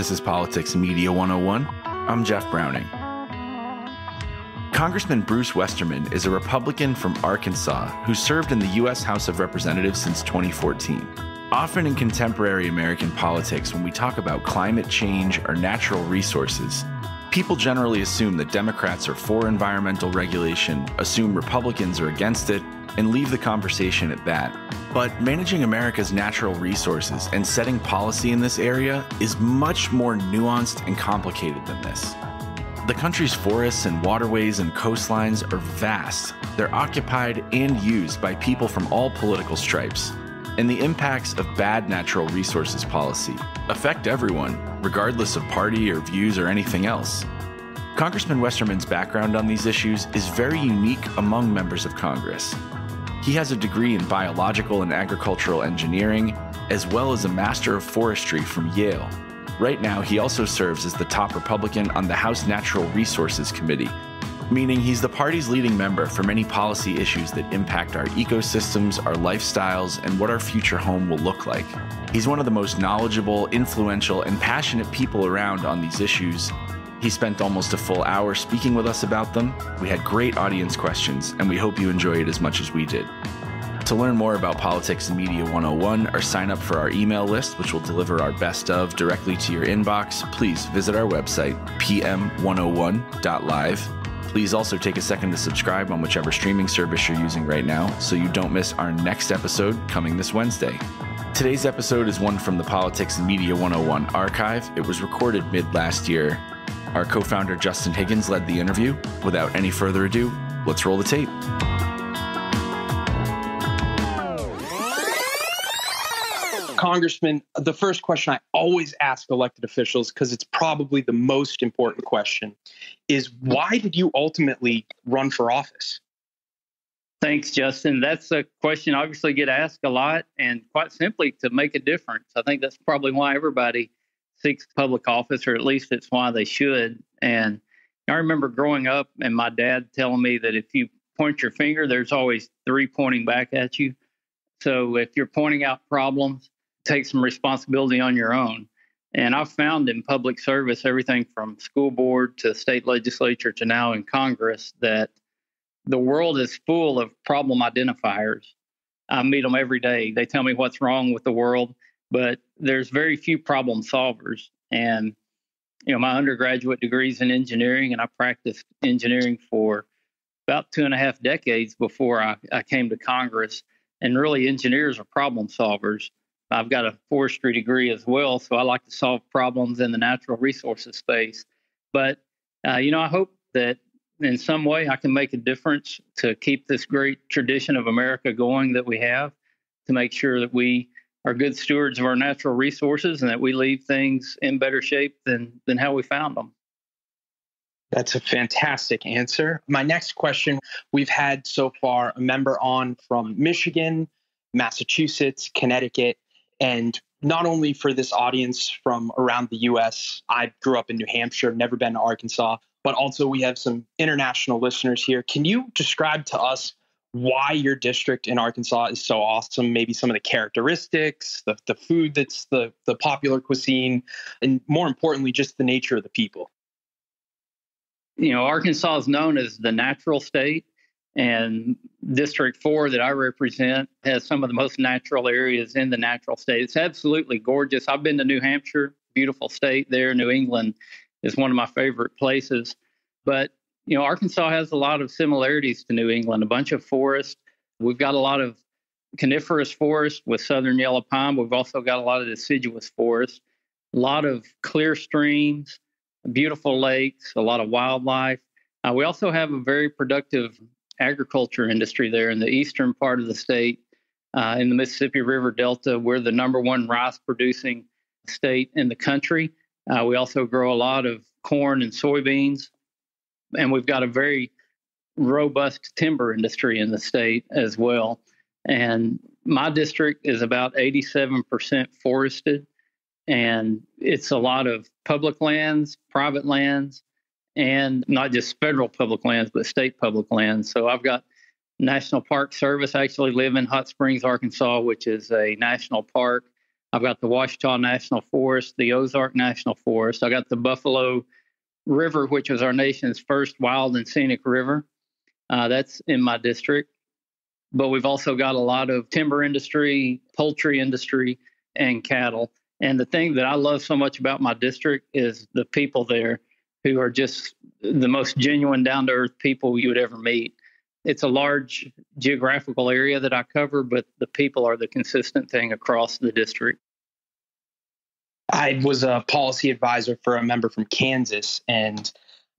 This is Politics Media 101. I'm Jeff Browning. Congressman Bruce Westerman is a Republican from Arkansas who served in the U.S. House of Representatives since 2014. Often in contemporary American politics, when we talk about climate change or natural resources, people generally assume that Democrats are for environmental regulation, assume Republicans are against it, and leave the conversation at that. But managing America's natural resources and setting policy in this area is much more nuanced and complicated than this. The country's forests and waterways and coastlines are vast. They're occupied and used by people from all political stripes. And the impacts of bad natural resources policy affect everyone, regardless of party or views or anything else. Congressman Westerman's background on these issues is very unique among members of Congress. He has a degree in biological and agricultural engineering, as well as a Master of Forestry from Yale, Right now, he also serves as the top Republican on the House Natural Resources Committee, meaning he's the party's leading member for many policy issues that impact our ecosystems, our lifestyles, and what our future home will look like. He's one of the most knowledgeable, influential, and passionate people around on these issues. He spent almost a full hour speaking with us about them. We had great audience questions, and we hope you enjoy it as much as we did. To learn more about Politics and Media 101 or sign up for our email list, which will deliver our best of directly to your inbox, please visit our website, pm101.live. Please also take a second to subscribe on whichever streaming service you're using right now so you don't miss our next episode coming this Wednesday. Today's episode is one from the Politics and Media 101 archive. It was recorded mid last year. Our co founder Justin Higgins led the interview. Without any further ado, let's roll the tape. Congressman, the first question I always ask elected officials, because it's probably the most important question, is why did you ultimately run for office? Thanks, Justin. That's a question I obviously get asked a lot, and quite simply to make a difference. I think that's probably why everybody seeks public office, or at least it's why they should. And I remember growing up and my dad telling me that if you point your finger, there's always three pointing back at you. So if you're pointing out problems, take some responsibility on your own. And I've found in public service, everything from school board to state legislature to now in Congress, that the world is full of problem identifiers. I meet them every day. They tell me what's wrong with the world, but there's very few problem solvers. And, you know, my undergraduate degree is in engineering, and I practiced engineering for about two and a half decades before I, I came to Congress. And really, engineers are problem solvers. I've got a forestry degree as well, so I like to solve problems in the natural resources space. But uh, you know, I hope that in some way I can make a difference to keep this great tradition of America going that we have, to make sure that we are good stewards of our natural resources and that we leave things in better shape than than how we found them. That's a fantastic answer. My next question we've had so far a member on from Michigan, Massachusetts, Connecticut, and not only for this audience from around the US, I grew up in New Hampshire, never been to Arkansas, but also we have some international listeners here. Can you describe to us why your district in Arkansas is so awesome? Maybe some of the characteristics, the, the food that's the, the popular cuisine, and more importantly, just the nature of the people. You know, Arkansas is known as the natural state. And District 4 that I represent has some of the most natural areas in the natural state. It's absolutely gorgeous. I've been to New Hampshire, beautiful state there. New England is one of my favorite places. But, you know, Arkansas has a lot of similarities to New England, a bunch of forest. We've got a lot of coniferous forest with southern yellow pine. We've also got a lot of deciduous forest, a lot of clear streams, beautiful lakes, a lot of wildlife. Uh, we also have a very productive agriculture industry there in the eastern part of the state, uh, in the Mississippi River Delta. We're the number one rice producing state in the country. Uh, we also grow a lot of corn and soybeans, and we've got a very robust timber industry in the state as well. And my district is about 87% forested, and it's a lot of public lands, private lands, and not just federal public lands, but state public lands. So I've got National Park Service. I actually live in Hot Springs, Arkansas, which is a national park. I've got the Ouachita National Forest, the Ozark National Forest. I got the Buffalo River, which was our nation's first wild and scenic river. Uh, that's in my district. But we've also got a lot of timber industry, poultry industry, and cattle. And the thing that I love so much about my district is the people there who are just the most genuine, down to earth people you would ever meet. It's a large geographical area that I cover, but the people are the consistent thing across the district. I was a policy advisor for a member from Kansas, and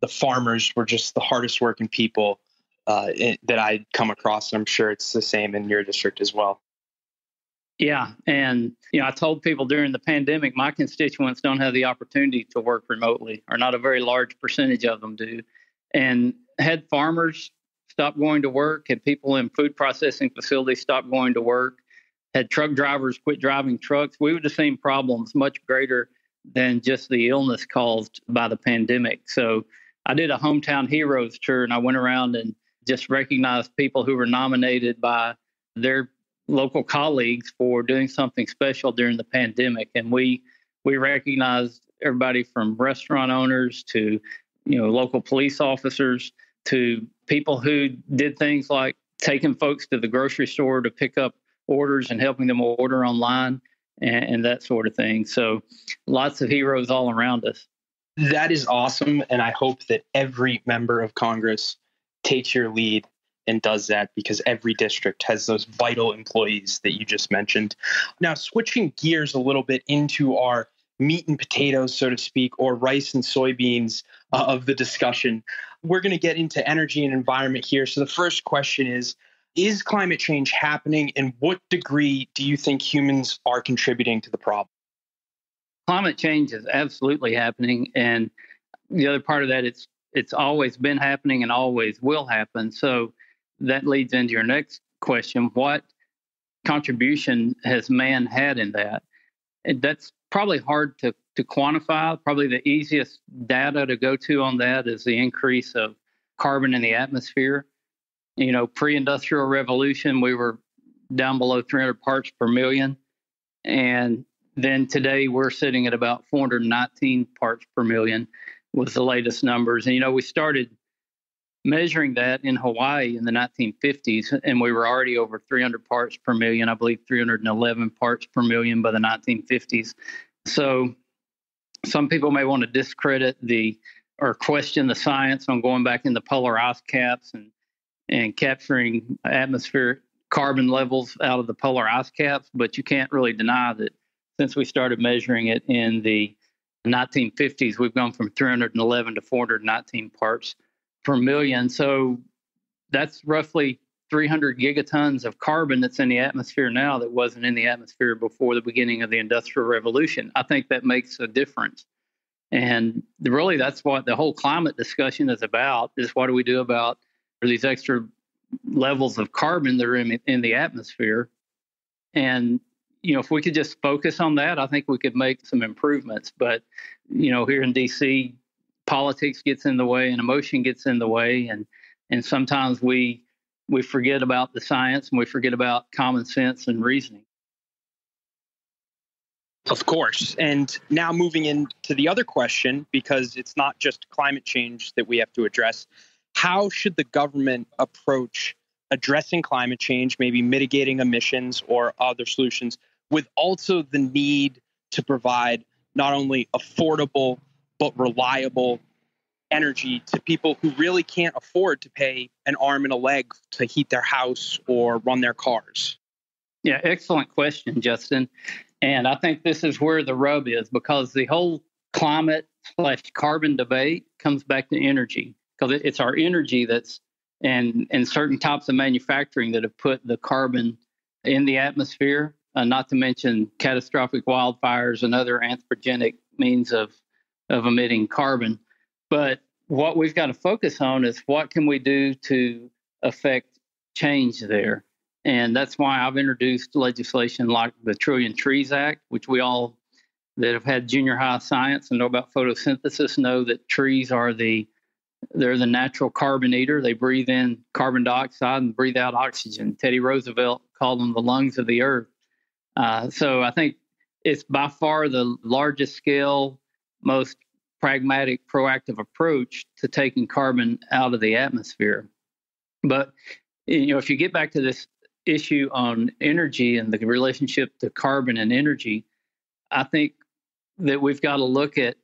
the farmers were just the hardest working people uh, that I'd come across. And I'm sure it's the same in your district as well. Yeah, and you know, I told people during the pandemic, my constituents don't have the opportunity to work remotely, or not a very large percentage of them do. And had farmers stop going to work, had people in food processing facilities stop going to work, had truck drivers quit driving trucks, we would have seen problems much greater than just the illness caused by the pandemic. So I did a hometown heroes tour and I went around and just recognized people who were nominated by their local colleagues for doing something special during the pandemic. And we we recognized everybody from restaurant owners to you know local police officers to people who did things like taking folks to the grocery store to pick up orders and helping them order online and, and that sort of thing. So lots of heroes all around us. That is awesome. And I hope that every member of Congress takes your lead and does that because every district has those vital employees that you just mentioned. Now, switching gears a little bit into our meat and potatoes, so to speak, or rice and soybeans uh, of the discussion, we're going to get into energy and environment here. So, the first question is Is climate change happening? And what degree do you think humans are contributing to the problem? Climate change is absolutely happening. And the other part of that, it's it's always been happening and always will happen. So that leads into your next question. What contribution has man had in that? And that's probably hard to, to quantify. Probably the easiest data to go to on that is the increase of carbon in the atmosphere. You know pre-industrial revolution we were down below 300 parts per million. And then today we're sitting at about 419 parts per million was the latest numbers. And you know we started measuring that in Hawaii in the 1950s, and we were already over 300 parts per million, I believe 311 parts per million by the 1950s. So some people may want to discredit the or question the science on going back in the polar ice caps and and capturing atmospheric carbon levels out of the polar ice caps, but you can't really deny that since we started measuring it in the 1950s, we've gone from 311 to 419 parts per million. So that's roughly 300 gigatons of carbon that's in the atmosphere now that wasn't in the atmosphere before the beginning of the Industrial Revolution. I think that makes a difference. And really, that's what the whole climate discussion is about: is what do we do about these extra levels of carbon that are in, in the atmosphere? And you know, if we could just focus on that, I think we could make some improvements. But you know, here in D.C., politics gets in the way and emotion gets in the way and and sometimes we we forget about the science and we forget about common sense and reasoning. Of course. And now moving into the other question because it's not just climate change that we have to address how should the government approach addressing climate change maybe mitigating emissions or other solutions with also the need to provide not only affordable but reliable energy to people who really can't afford to pay an arm and a leg to heat their house or run their cars? Yeah, excellent question, Justin. And I think this is where the rub is because the whole climate slash carbon debate comes back to energy because it's our energy that's and and certain types of manufacturing that have put the carbon in the atmosphere. Uh, not to mention catastrophic wildfires and other anthropogenic means of of emitting carbon. But what we've got to focus on is what can we do to affect change there. And that's why I've introduced legislation like the Trillion Trees Act, which we all that have had junior high science and know about photosynthesis know that trees are the they're the natural carbon eater. They breathe in carbon dioxide and breathe out oxygen. Teddy Roosevelt called them the lungs of the earth. Uh, so I think it's by far the largest scale, most pragmatic, proactive approach to taking carbon out of the atmosphere. But you know, if you get back to this issue on energy and the relationship to carbon and energy, I think that we've got to look at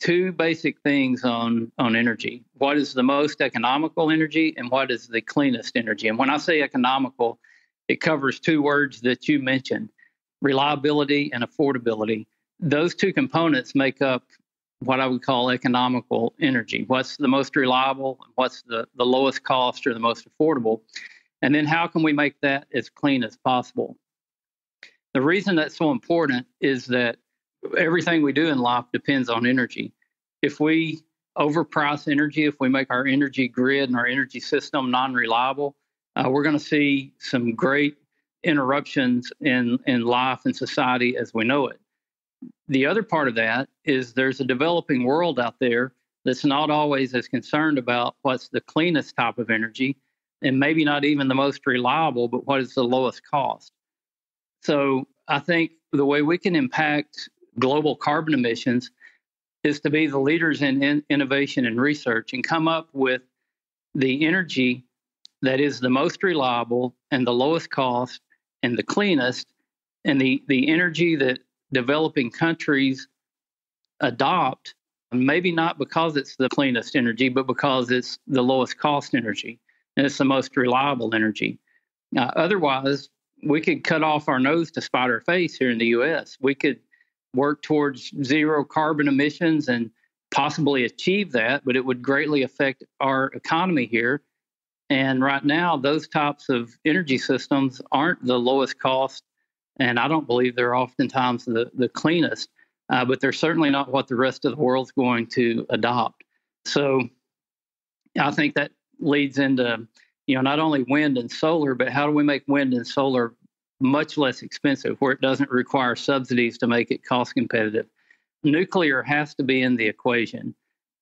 two basic things on on energy. What is the most economical energy and what is the cleanest energy? And when I say economical, it covers two words that you mentioned, reliability and affordability. Those two components make up what I would call economical energy. What's the most reliable? What's the, the lowest cost or the most affordable? And then how can we make that as clean as possible? The reason that's so important is that everything we do in life depends on energy. If we overprice energy, if we make our energy grid and our energy system non reliable, uh, we're going to see some great interruptions in, in life and society as we know it. The other part of that is there's a developing world out there that's not always as concerned about what's the cleanest type of energy and maybe not even the most reliable, but what is the lowest cost. So I think the way we can impact global carbon emissions is to be the leaders in, in innovation and research and come up with the energy that is the most reliable and the lowest cost and the cleanest and the, the energy that developing countries adopt maybe not because it's the cleanest energy but because it's the lowest cost energy and it's the most reliable energy uh, otherwise we could cut off our nose to spite our face here in the us we could work towards zero carbon emissions and possibly achieve that, but it would greatly affect our economy here. And right now, those types of energy systems aren't the lowest cost, and I don't believe they're oftentimes the, the cleanest, uh, but they're certainly not what the rest of the world's going to adopt. So I think that leads into you know not only wind and solar, but how do we make wind and solar much less expensive, where it doesn't require subsidies to make it cost competitive. Nuclear has to be in the equation.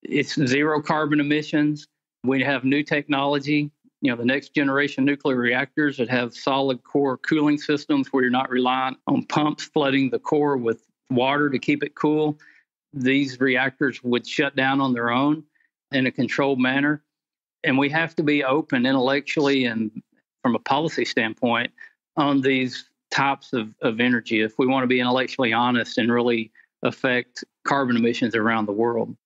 It's zero carbon emissions. We have new technology, you know, the next generation nuclear reactors that have solid core cooling systems where you're not relying on pumps flooding the core with water to keep it cool. These reactors would shut down on their own in a controlled manner. And we have to be open intellectually and from a policy standpoint on these types of, of energy if we want to be intellectually honest and really affect carbon emissions around the world.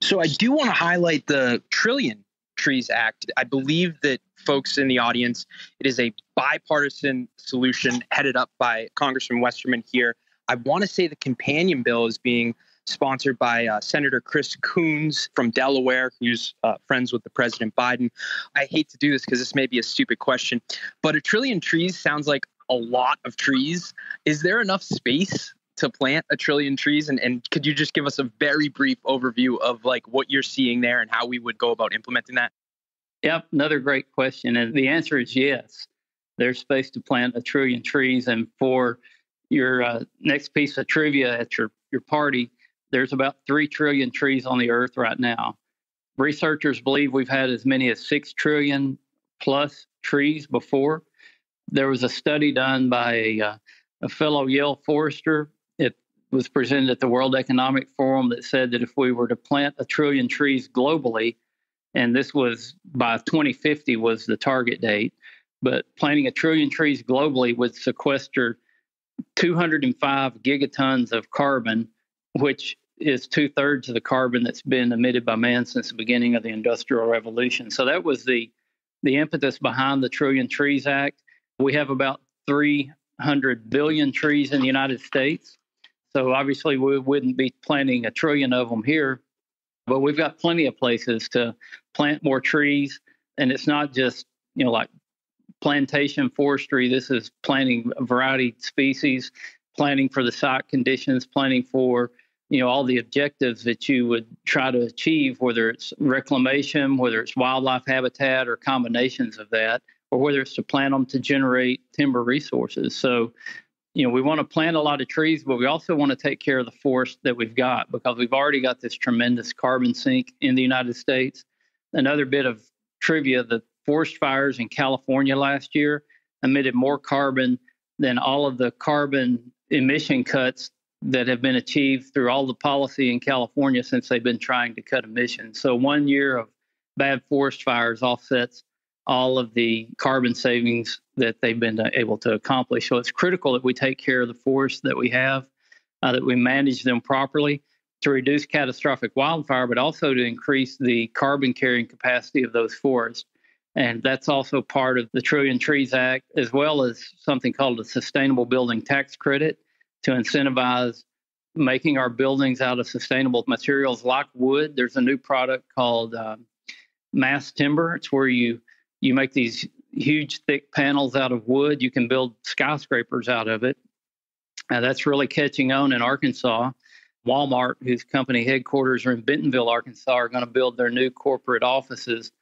So I do want to highlight the Trillion Trees Act. I believe that folks in the audience, it is a bipartisan solution headed up by Congressman Westerman here. I want to say the companion bill is being sponsored by uh, Senator Chris Coons from Delaware, who's uh, friends with the President Biden. I hate to do this because this may be a stupid question, but a trillion trees sounds like a lot of trees. Is there enough space to plant a trillion trees? And, and could you just give us a very brief overview of like what you're seeing there and how we would go about implementing that? Yep, another great question. And the answer is yes. There's space to plant a trillion trees. And for your uh, next piece of trivia at your, your party, there's about 3 trillion trees on the earth right now. Researchers believe we've had as many as 6 trillion plus trees before. There was a study done by a, uh, a fellow Yale forester. Was presented at the World Economic Forum that said that if we were to plant a trillion trees globally, and this was by 2050 was the target date, but planting a trillion trees globally would sequester 205 gigatons of carbon which is two thirds of the carbon that's been emitted by man since the beginning of the Industrial Revolution. So that was the the impetus behind the Trillion Trees Act. We have about 300 billion trees in the United States. So obviously we wouldn't be planting a trillion of them here, but we've got plenty of places to plant more trees. And it's not just, you know, like plantation forestry. This is planting a variety species, planning for the site conditions, planning for you know all the objectives that you would try to achieve whether it's reclamation whether it's wildlife habitat or combinations of that or whether it's to plant them to generate timber resources so you know we want to plant a lot of trees but we also want to take care of the forest that we've got because we've already got this tremendous carbon sink in the united states another bit of trivia the forest fires in california last year emitted more carbon than all of the carbon emission cuts that have been achieved through all the policy in California since they've been trying to cut emissions. So one year of bad forest fires offsets all of the carbon savings that they've been able to accomplish. So it's critical that we take care of the forests that we have, uh, that we manage them properly to reduce catastrophic wildfire, but also to increase the carbon carrying capacity of those forests. And that's also part of the Trillion Trees Act, as well as something called a Sustainable Building Tax Credit to incentivize making our buildings out of sustainable materials like wood. There's a new product called uh, mass timber. It's where you you make these huge thick panels out of wood. You can build skyscrapers out of it. Uh, that's really catching on in Arkansas. Walmart, whose company headquarters are in Bentonville, Arkansas, are going to build their new corporate offices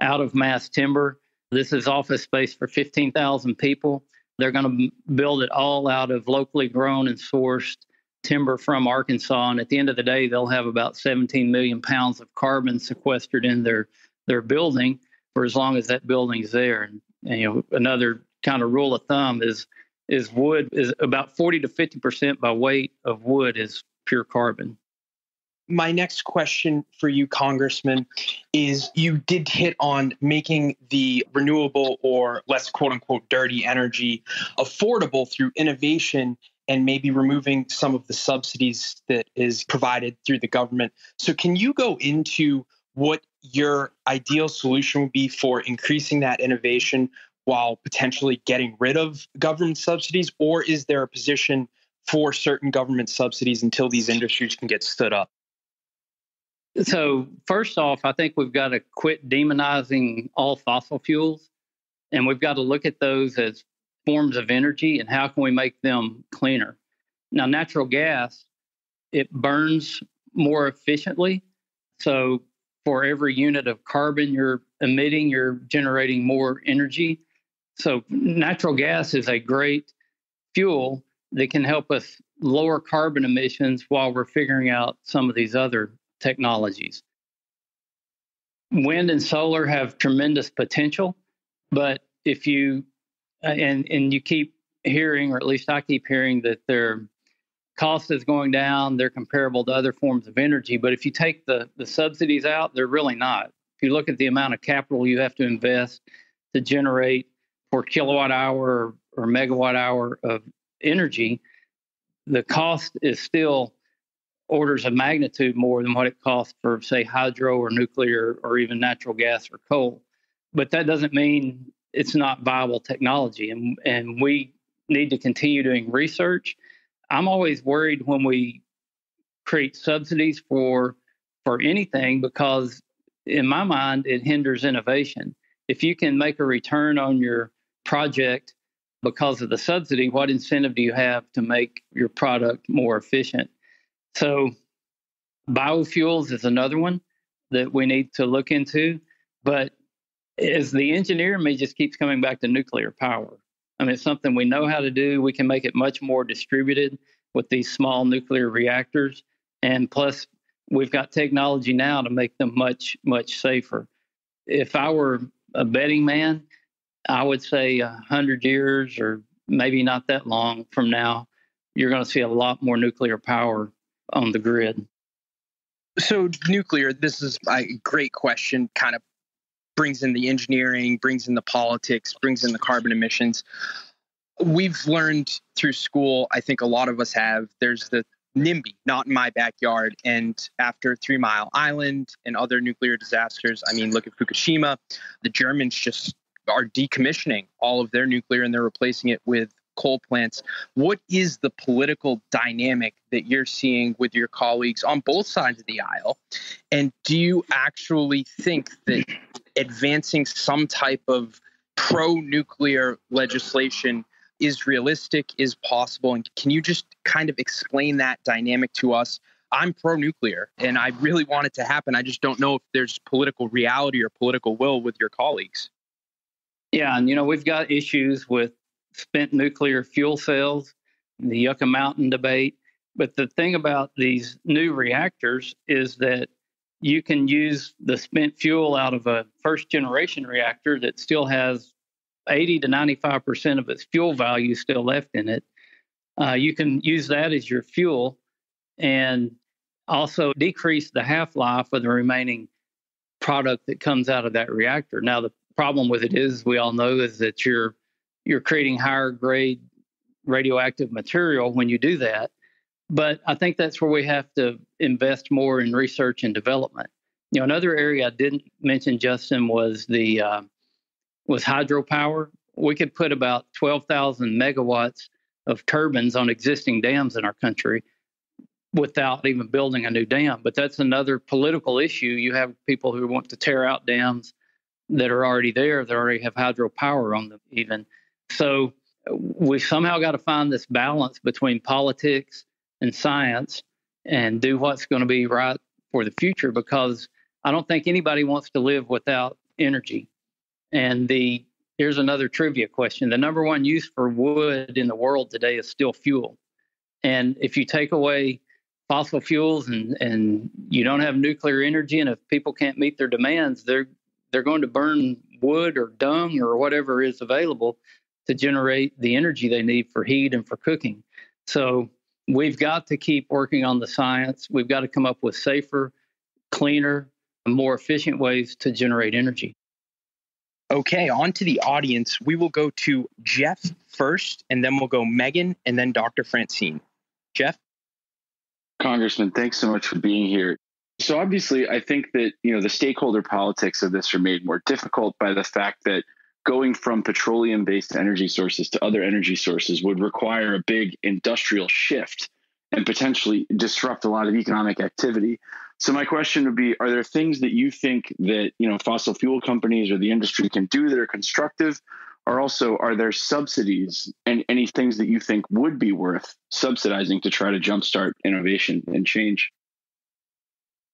out of mass timber. This is office space for 15,000 people. They're going to build it all out of locally grown and sourced timber from Arkansas. And at the end of the day, they'll have about 17 million pounds of carbon sequestered in their, their building for as long as that building's there. And, and you know, another kind of rule of thumb is is wood is about 40 to 50 percent by weight of wood is pure carbon. My next question for you, Congressman, is you did hit on making the renewable or less quote unquote dirty energy affordable through innovation and maybe removing some of the subsidies that is provided through the government. So, can you go into what your ideal solution would be for increasing that innovation while potentially getting rid of government subsidies? Or is there a position for certain government subsidies until these industries can get stood up? So, first off, I think we've got to quit demonizing all fossil fuels and we've got to look at those as forms of energy and how can we make them cleaner. Now, natural gas, it burns more efficiently. So, for every unit of carbon you're emitting, you're generating more energy. So, natural gas is a great fuel that can help us lower carbon emissions while we're figuring out some of these other technologies. Wind and solar have tremendous potential, but if you and and you keep hearing, or at least I keep hearing that their cost is going down, they're comparable to other forms of energy. But if you take the the subsidies out, they're really not. If you look at the amount of capital you have to invest to generate per kilowatt hour or, or megawatt hour of energy, the cost is still orders of magnitude more than what it costs for, say, hydro or nuclear or even natural gas or coal. But that doesn't mean it's not viable technology. And, and we need to continue doing research. I'm always worried when we create subsidies for for anything because in my mind it hinders innovation. If you can make a return on your project because of the subsidy, what incentive do you have to make your product more efficient? So, biofuels is another one that we need to look into. But as the engineer, in me just keeps coming back to nuclear power. I mean, it's something we know how to do. We can make it much more distributed with these small nuclear reactors. And plus, we've got technology now to make them much, much safer. If I were a betting man, I would say a hundred years or maybe not that long from now, you're going to see a lot more nuclear power on the grid. So nuclear, this is a great question. Kind of brings in the engineering, brings in the politics, brings in the carbon emissions. We've learned through school, I think a lot of us have, there's the NIMBY, not in my backyard. And after Three Mile Island and other nuclear disasters, I mean, look at Fukushima, the Germans just are decommissioning all of their nuclear and they're replacing it with coal plants. What is the political dynamic that you're seeing with your colleagues on both sides of the aisle? And do you actually think that advancing some type of pro nuclear legislation is realistic, is possible? And can you just kind of explain that dynamic to us? I'm pro nuclear and I really want it to happen. I just don't know if there's political reality or political will with your colleagues. Yeah, and you know, we've got issues with spent nuclear fuel cells, the Yucca Mountain debate. But the thing about these new reactors is that you can use the spent fuel out of a first generation reactor that still has 80 to 95% of its fuel value still left in it. uh, you can use that as your fuel and also decrease the half life of the remaining product that comes out of that reactor. Now, the problem with it is, we all know, is that you're you're creating higher grade radioactive material when you do that. But I think that's where we have to invest more in research and development. You know, another area I didn't mention, Justin, was the uh, was hydropower. We could put about twelve thousand megawatts of turbines on existing dams in our country without even building a new dam. But that's another political issue. You have people who want to tear out dams that are already there, that already have hydropower on them, even. So we somehow got to find this balance between politics and science and do what's going to be right for the future because I don't think anybody wants to live without energy. And the here's another trivia question. The number one use for wood in the world today is still fuel. And if you take away fossil fuels and, and you don't have nuclear energy and if people can't meet their demands, they're they're going to burn wood or dung or whatever is available to generate the energy they need for heat and for cooking. So we've got to keep working on the science. We've got to come up with safer, cleaner, more efficient ways to generate energy. Okay, on to the audience. We will go to Jeff first, and then we'll go Megan, and then Dr. Francine. Jeff? Congressman, thanks so much for being here. So obviously, I think that you know the stakeholder politics of this are made more difficult by the fact that going from petroleum-based energy sources to other energy sources would require a big industrial shift and potentially disrupt a lot of economic activity. So my question would be: Are there things that you think that you know fossil fuel companies or the industry can do that are constructive, or also are there subsidies and any things that you think would be worth subsidizing to try to jumpstart innovation and change?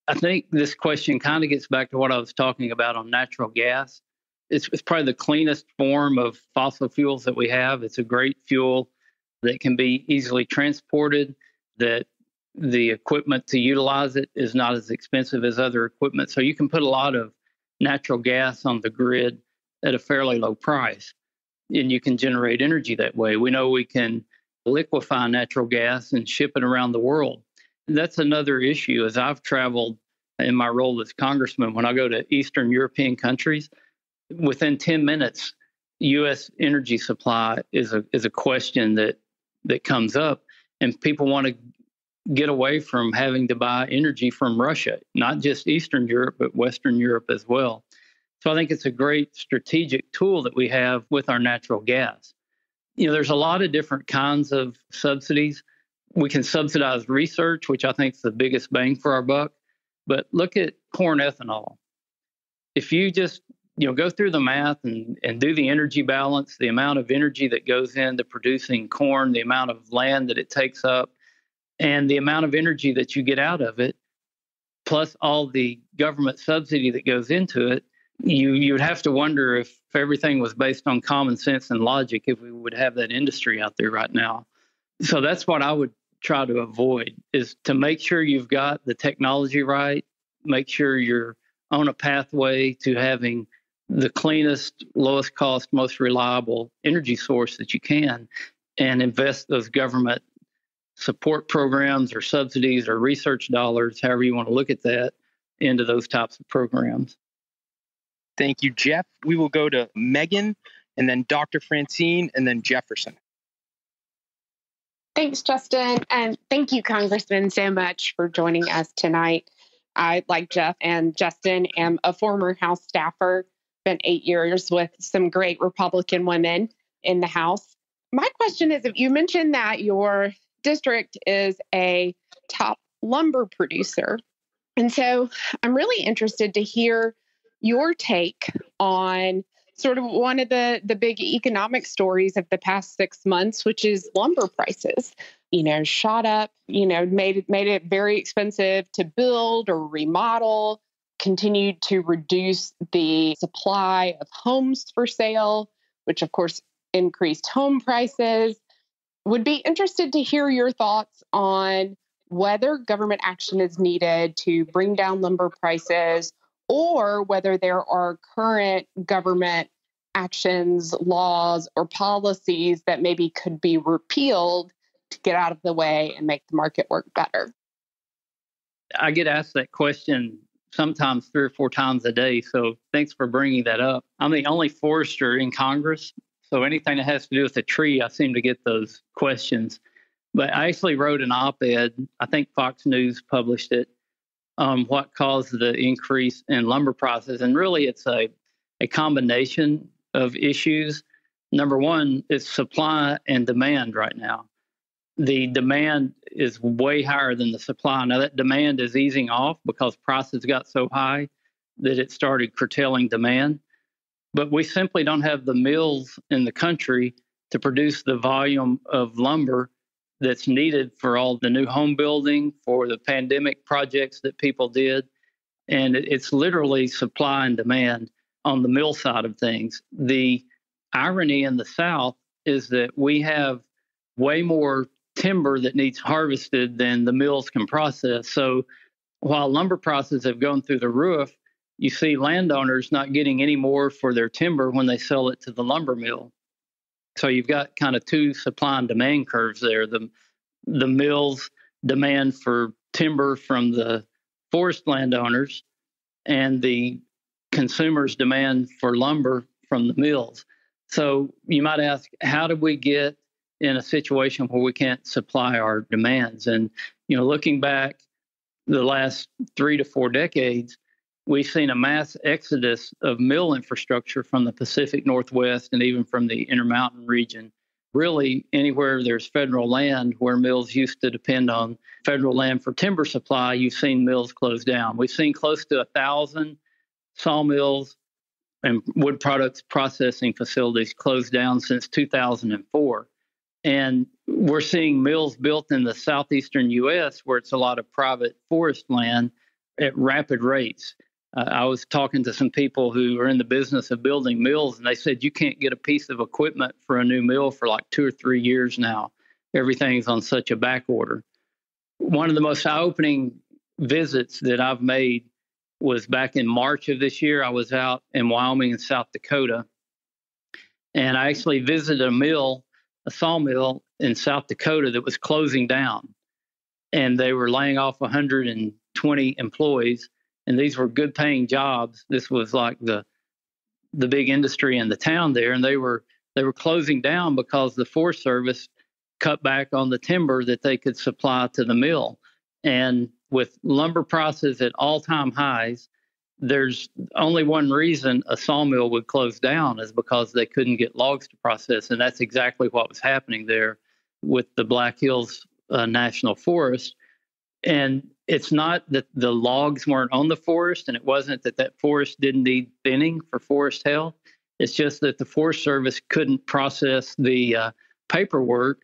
I think this question kind of gets back to what I was talking about on natural gas. It's, it's probably the cleanest form of fossil fuels that we have. It's a great fuel that can be easily transported, that the equipment to utilize it is not as expensive as other equipment. So you can put a lot of natural gas on the grid at a fairly low price and you can generate energy that way. We know we can liquefy natural gas and ship it around the world. That's another issue as I've traveled in my role as congressman when I go to Eastern European countries within 10 minutes US energy supply is a is a question that that comes up and people want to get away from having to buy energy from Russia, not just Eastern Europe, but Western Europe as well. So I think it's a great strategic tool that we have with our natural gas. You know, there's a lot of different kinds of subsidies. We can subsidize research, which I think is the biggest bang for our buck. But look at corn ethanol. If you just you know go through the math and, and do the energy balance, the amount of energy that goes into producing corn, the amount of land that it takes up, and the amount of energy that you get out of it, plus all the government subsidy that goes into it, you you would have to wonder if, if everything was based on common sense and logic, if we would have that industry out there right now. So that's what I would try to avoid is to make sure you've got the technology right, make sure you're on a pathway to having the cleanest, lowest cost, most reliable energy source that you can, and invest those government support programs or subsidies or research dollars, however you want to look at that, into those types of programs. Thank you, Jeff. We will go to Megan and then Dr. Francine and then Jefferson. Thanks, Justin. And thank you, Congressman, so much for joining us tonight. I, like Jeff and Justin, am a former House staffer, spent eight years with some great Republican women in the House. My question is if you mentioned that your district is a top lumber producer. And so I'm really interested to hear your take on sort of one of the the big economic stories of the past 6 months which is lumber prices you know shot up you know made made it very expensive to build or remodel continued to reduce the supply of homes for sale which of course increased home prices would be interested to hear your thoughts on whether government action is needed to bring down lumber prices or whether there are current government actions, laws, or policies that maybe could be repealed to get out of the way and make the market work better? I get asked that question sometimes three or four times a day. So thanks for bringing that up. I'm the only forester in Congress. So anything that has to do with a tree, I seem to get those questions. But I actually wrote an op ed, I think Fox News published it, um, what caused the increase in lumber prices. And really, it's a, a combination of issues. Number one is supply and demand right now the demand is way higher than the supply. Now, that demand is easing off because prices got so high that it started curtailing demand. But we simply don't have the mills in the country to produce the volume of lumber that's needed for all the new home building, for the pandemic projects that people did. And it's literally supply and demand on the mill side of things. The irony in the South is that we have way more timber that needs harvested than the mills can process. So while lumber prices have gone through the roof, you see landowners not getting any more for their timber when they sell it to the lumber mill. So you've got kind of two supply and demand curves there. The the mills demand for timber from the forest landowners and the consumers demand for lumber from the mills. So you might ask, how did we get in a situation where we can't supply our demands. And, you know, looking back the last three to four decades, we've seen a mass exodus of mill infrastructure from the Pacific Northwest and even from the Intermountain region. Really, anywhere there's federal land where mills used to depend on federal land for timber supply, you've seen mills close down. We've seen close to a thousand sawmills and wood products processing facilities closed down since 2004. And we're seeing mills built in the southeastern U.S. where it's a lot of private forest land at rapid rates. Uh, I was talking to some people who are in the business of building mills, and they said you can't get a piece of equipment for a new mill for like two or three years now. Everything's on such a back order. One of the most eye opening visits that I've made was back in March of this year. I was out in Wyoming and South Dakota, and I actually visited a mill a sawmill in South Dakota that was closing down, and they were laying off 120 employees. And these were good paying jobs. This was like the the big industry in the town there, and they were they were closing down because the Forest Service cut back on the timber that they could supply to the mill. And with lumber prices at all time highs, there's only one reason a sawmill would close down is because they couldn't get logs to process. And that's exactly what was happening there with the Black Hills uh, National Forest. And it's not that the logs weren't on the forest and it wasn't that that forest didn't need thinning for forest health. It's just that the Forest Service couldn't process the uh, paperwork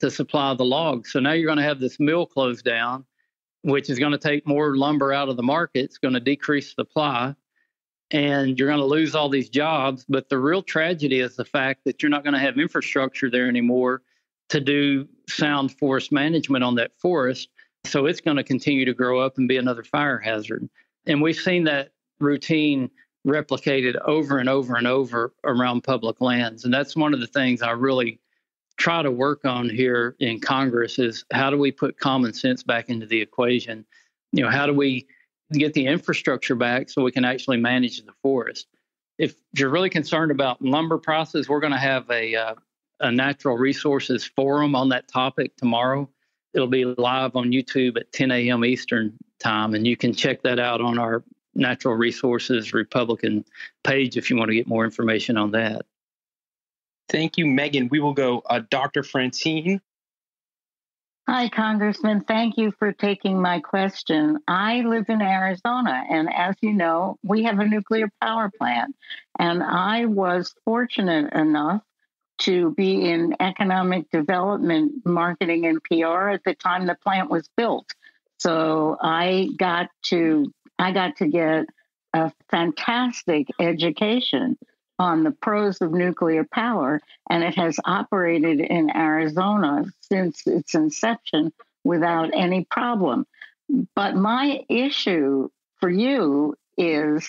to supply the logs. So now you're going to have this mill closed down which is going to take more lumber out of the market. It's going to decrease supply, and you're going to lose all these jobs. But the real tragedy is the fact that you're not going to have infrastructure there anymore to do sound forest management on that forest. So it's going to continue to grow up and be another fire hazard. And we've seen that routine replicated over and over and over around public lands. And that's one of the things I really try to work on here in Congress is how do we put common sense back into the equation? You know, how do we get the infrastructure back so we can actually manage the forest? If you're really concerned about lumber prices, we're going to have a uh, a natural resources forum on that topic tomorrow. It'll be live on YouTube at 10 a.m. Eastern time, and you can check that out on our Natural Resources Republican page if you want to get more information on that. Thank you, Megan. We will go uh, Dr. Francine. Hi, Congressman. Thank you for taking my question. I live in Arizona, and as you know, we have a nuclear power plant. And I was fortunate enough to be in economic development, marketing, and PR at the time the plant was built. So I got to I got to get a fantastic education on the pros of nuclear power, and it has operated in Arizona since its inception without any problem. But my issue for you is,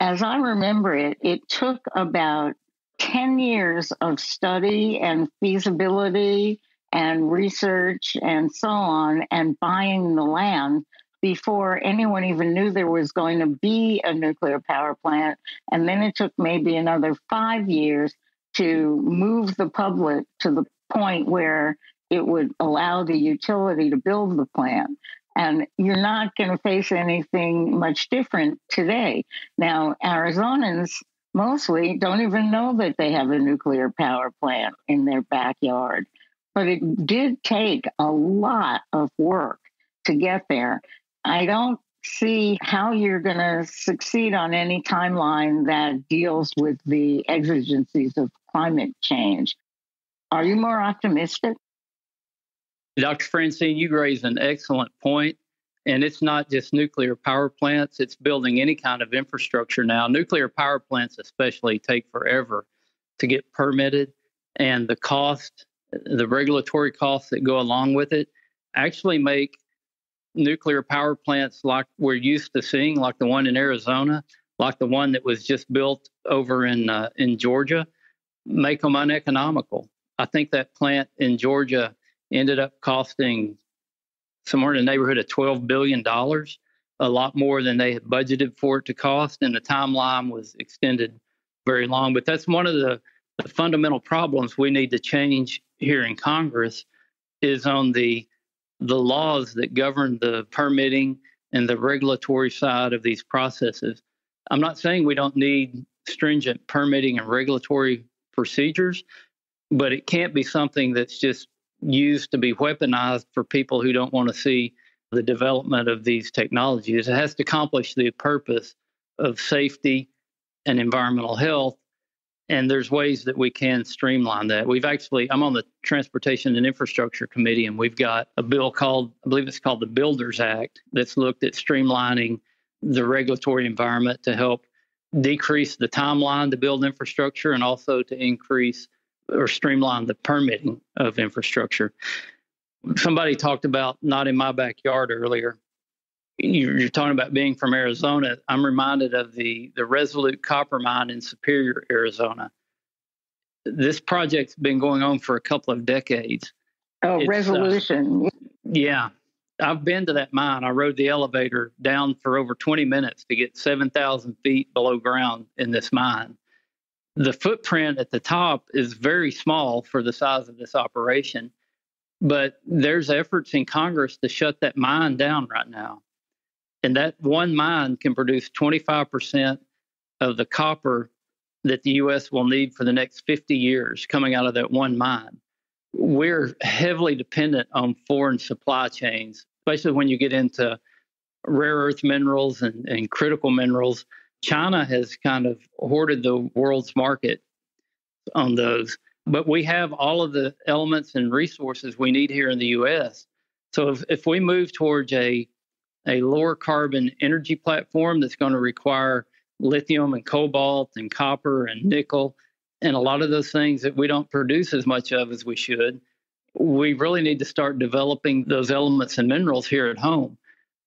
as I remember it, it took about 10 years of study and feasibility and research and so on and buying the land before anyone even knew there was going to be a nuclear power plant. And then it took maybe another five years to move the public to the point where it would allow the utility to build the plant. And you're not going to face anything much different today. Now, Arizonans mostly don't even know that they have a nuclear power plant in their backyard. But it did take a lot of work to get there. I don't see how you're going to succeed on any timeline that deals with the exigencies of climate change. Are you more optimistic? Dr. Francine, you raise an excellent point. And it's not just nuclear power plants, it's building any kind of infrastructure now. Nuclear power plants, especially, take forever to get permitted. And the cost, the regulatory costs that go along with it, actually make nuclear power plants like we're used to seeing, like the one in Arizona, like the one that was just built over in uh, in Georgia, make them uneconomical. I think that plant in Georgia ended up costing somewhere in the neighborhood of $12 billion, a lot more than they had budgeted for it to cost. And the timeline was extended very long. But that's one of the, the fundamental problems we need to change here in Congress is on the the laws that govern the permitting and the regulatory side of these processes. I'm not saying we don't need stringent permitting and regulatory procedures, but it can't be something that's just used to be weaponized for people who don't want to see the development of these technologies. It has to accomplish the purpose of safety and environmental health. And there's ways that we can streamline that. We've actually, I'm on the Transportation and Infrastructure Committee, and we've got a bill called, I believe it's called the Builders Act, that's looked at streamlining the regulatory environment to help decrease the timeline to build infrastructure and also to increase or streamline the permitting of infrastructure. Somebody talked about not in my backyard earlier. You're talking about being from Arizona. I'm reminded of the the Resolute Copper Mine in Superior, Arizona. This project's been going on for a couple of decades. Oh, it's, uh, resolution. Uh, yeah, I've been to that mine. I rode the elevator down for over 20 minutes to get 7,000 feet below ground in this mine the footprint at the top is very small for the size of this operation. But there's efforts in Congress to shut that mine down right now. And that one mine can produce 25% of the copper that the U.S. will need for the next 50 years coming out of that one mine. We're heavily dependent on foreign supply chains, especially when you get into rare earth minerals and, and critical minerals China has kind of hoarded the world's market on those. But we have all of the elements and resources we need here in the US. So if, if we move towards a, a lower carbon energy platform that's going to require lithium and cobalt and copper and nickel and a lot of those things that we don't produce as much of as we should, we really need to start developing those elements and minerals here at home.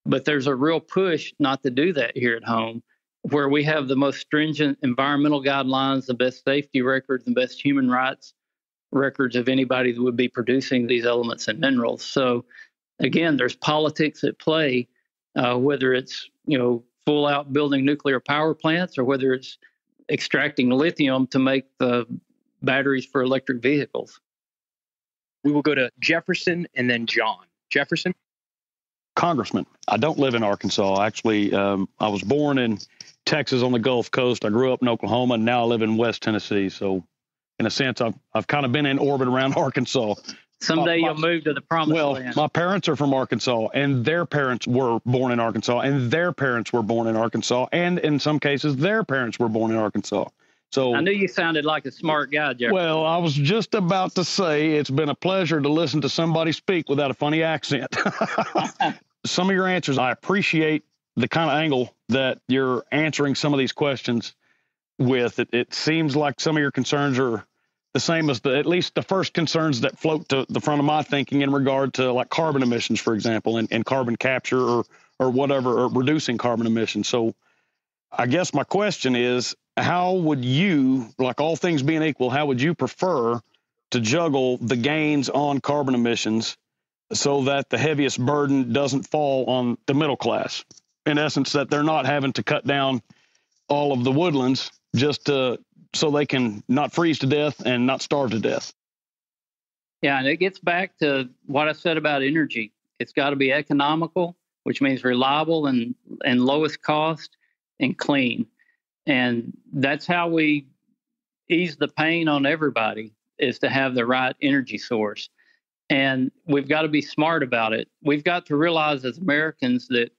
But there's a real push not to do that here at home where we have the most stringent environmental guidelines, the best safety records, the best human rights records of anybody that would be producing these elements and minerals. So, again, there's politics at play, uh, whether it's you know full out building nuclear power plants or whether it's extracting lithium to make the batteries for electric vehicles. We will go to Jefferson and then John. Jefferson. Congressman, I don't live in Arkansas. Actually, um, I was born in Texas on the Gulf Coast. I grew up in Oklahoma, and now I live in West Tennessee. So, in a sense, I've I've kind of been in orbit around Arkansas. Someday uh, my, you'll move to the promised well, land. my parents are from Arkansas, and their parents were born in Arkansas, and their parents were born in Arkansas, and in some cases, their parents were born in Arkansas. So I knew you sounded like a smart guy, Jeff. Well, I was just about to say it's been a pleasure to listen to somebody speak without a funny accent. some of your answers I appreciate the kind of angle that you're answering some of these questions with. It, it seems like some of your concerns are the same as the at least the first concerns that float to the front of my thinking in regard to like carbon emissions, for example, and, and carbon capture or or whatever, or reducing carbon emissions. So I guess my question is how would you, like all things being equal, how would you prefer to juggle the gains on carbon emissions so that the heaviest burden doesn't fall on the middle class. In essence, that they're not having to cut down all of the woodlands just to, so they can not freeze to death and not starve to death. Yeah, and it gets back to what I said about energy. It's got to be economical, which means reliable and, and lowest cost and clean. And that's how we ease the pain on everybody is to have the right energy source. And we've got to be smart about it. We've got to realize as Americans that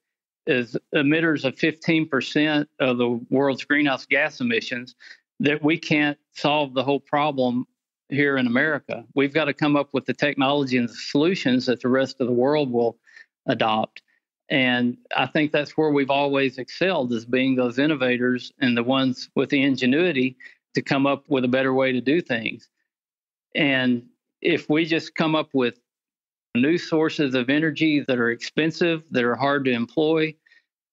as emitters of 15% of the world's greenhouse gas emissions, that we can't solve the whole problem here in America. We've got to come up with the technology and the solutions that the rest of the world will adopt. And I think that's where we've always excelled as being those innovators and the ones with the ingenuity to come up with a better way to do things. And if we just come up with new sources of energy that are expensive, that are hard to employ,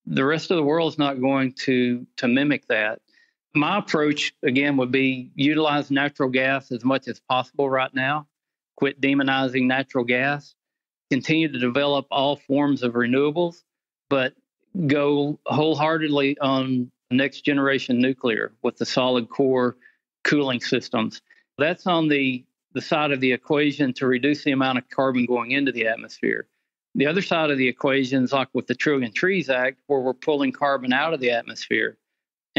the rest of the world is not going to to mimic that. My approach again would be utilize natural gas as much as possible right now. Quit demonizing natural gas. Continue to develop all forms of renewables, but go wholeheartedly on next generation nuclear with the solid core cooling systems. That's on the the side of the equation to reduce the amount of carbon going into the atmosphere. The other side of the equation is like with the Trillion Trees Act, where we're pulling carbon out of the atmosphere.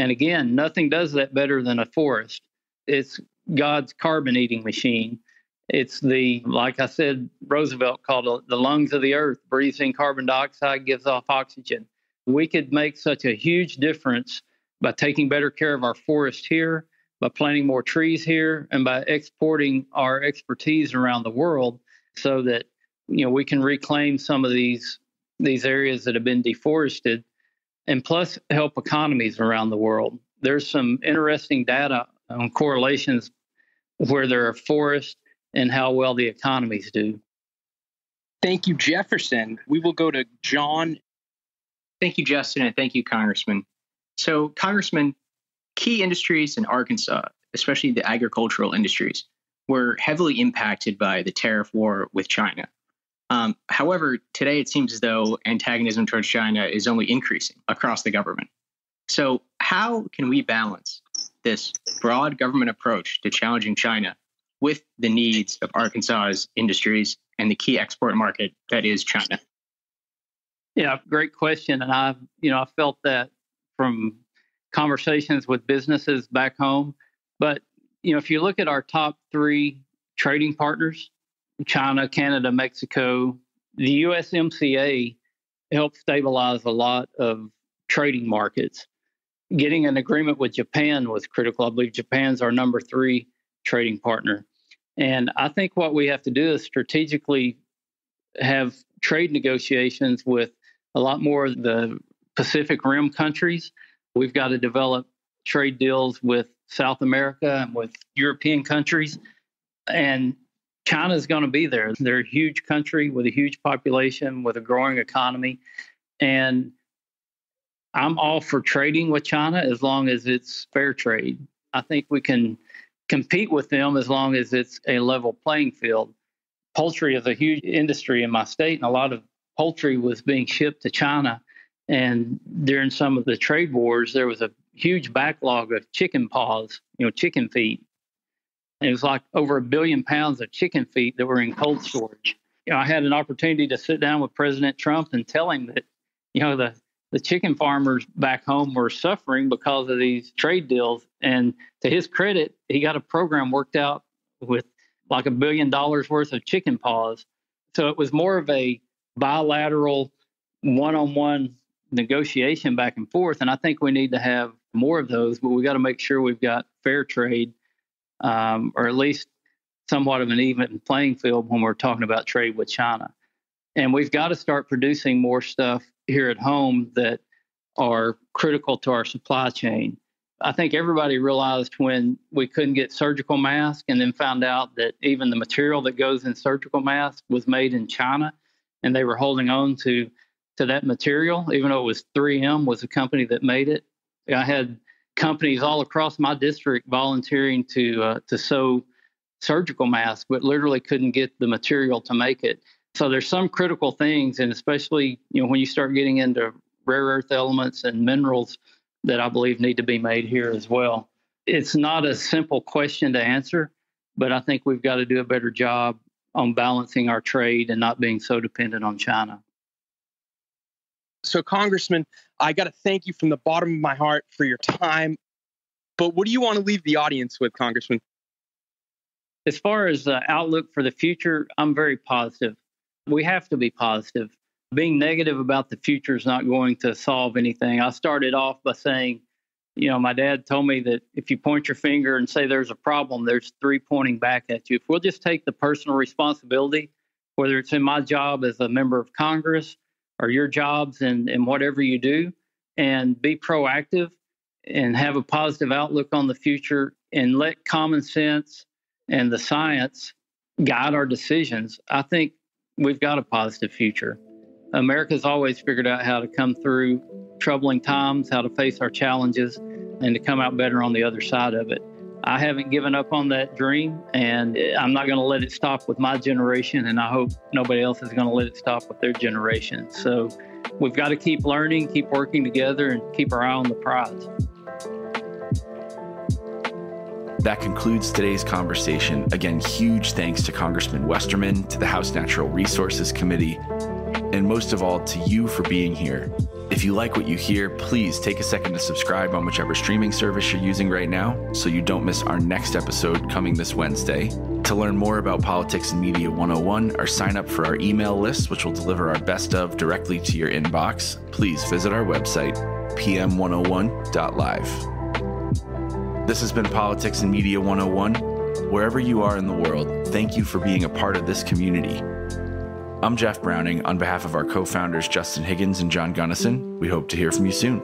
And again, nothing does that better than a forest. It's God's carbon eating machine. It's the, like I said, Roosevelt called it the lungs of the earth, breathes in carbon dioxide, gives off oxygen. We could make such a huge difference by taking better care of our forest here by planting more trees here and by exporting our expertise around the world so that you know we can reclaim some of these these areas that have been deforested and plus help economies around the world. There's some interesting data on correlations where there are forests and how well the economies do. Thank you jefferson. We will go to john. Thank you justin and thank you congressman. So congressman key industries in Arkansas, especially the agricultural industries, were heavily impacted by the tariff war with China. Um, however, today it seems as though antagonism towards China is only increasing across the government. So, how can we balance this broad government approach to challenging China with the needs of Arkansas's industries and the key export market that is China? Yeah, great question. And I, you know, I felt that from conversations with businesses back home. But you know, if you look at our top three trading partners, China, Canada, Mexico, the USMCA helped stabilize a lot of trading markets. Getting an agreement with Japan was critical. I believe Japan's our number three trading partner. And I think what we have to do is strategically have trade negotiations with a lot more of the Pacific Rim countries We've got to develop trade deals with South America and with European countries. And China is going to be there. They're a huge country with a huge population, with a growing economy. And I'm all for trading with China as long as it's fair trade. I think we can compete with them as long as it's a level playing field. Poultry is a huge industry in my state, and a lot of poultry was being shipped to China and during some of the trade wars, there was a huge backlog of chicken paws, you know, chicken feet. It was like over a billion pounds of chicken feet that were in cold storage. You know, I had an opportunity to sit down with President Trump and tell him that, you know, the the chicken farmers back home were suffering because of these trade deals. And to his credit, he got a program worked out with like a billion dollars worth of chicken paws. So it was more of a bilateral, one on one negotiation back and forth. And I think we need to have more of those, but we got to make sure we've got fair trade, um, or at least somewhat of an even playing field when we're talking about trade with China. And we've got to start producing more stuff here at home that are critical to our supply chain. I think everybody realized when we couldn't get surgical masks and then found out that even the material that goes in surgical masks was made in China and they were holding on to to that material, even though it was 3M was the company that made it. I had companies all across my district volunteering to uh, to sew surgical masks, but literally couldn't get the material to make it. So there's some critical things, and especially you know when you start getting into rare earth elements and minerals that I believe need to be made here as well. It's not a simple question to answer, but I think we've got to do a better job on balancing our trade and not being so dependent on China. So, Congressman, I got to thank you from the bottom of my heart for your time. But what do you want to leave the audience with, Congressman? As far as the outlook for the future, I'm very positive. We have to be positive. Being negative about the future is not going to solve anything. I started off by saying, you know, my dad told me that if you point your finger and say there's a problem, there's three pointing back at you. If we'll just take the personal responsibility, whether it's in my job as a member of Congress or your jobs and, and whatever you do, and be proactive and have a positive outlook on the future and let common sense and the science guide our decisions, I think we've got a positive future. America's always figured out how to come through troubling times, how to face our challenges, and to come out better on the other side of it. I haven't given up on that dream, and I'm not going to let it stop with my generation, and I hope nobody else is going to let it stop with their generation. So we've got to keep learning, keep working together, and keep our eye on the prize. That concludes today's conversation. Again, huge thanks to Congressman Westerman, to the House Natural Resources Committee, and most of all to you for being here. If you like what you hear, please take a second to subscribe on whichever streaming service you're using right now so you don't miss our next episode coming this Wednesday. To learn more about Politics and Media 101 or sign up for our email list, which will deliver our best of directly to your inbox, please visit our website, pm101.live. This has been Politics and Media 101. Wherever you are in the world, thank you for being a part of this community. I'm Jeff Browning on behalf of our co founders, Justin Higgins and John Gunnison. We hope to hear from you soon.